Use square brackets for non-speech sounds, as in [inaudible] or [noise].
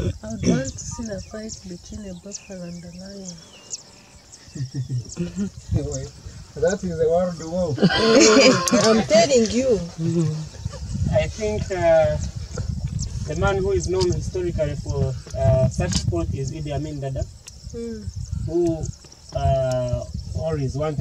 I would want to see a fight between a buffalo and a lion. [laughs] That is a world war. [laughs] I'm telling you. Mm-hmm. I think uh, the man who is known historically for uh, such sport is Idi Amin Dada, mm. who uh, always wanted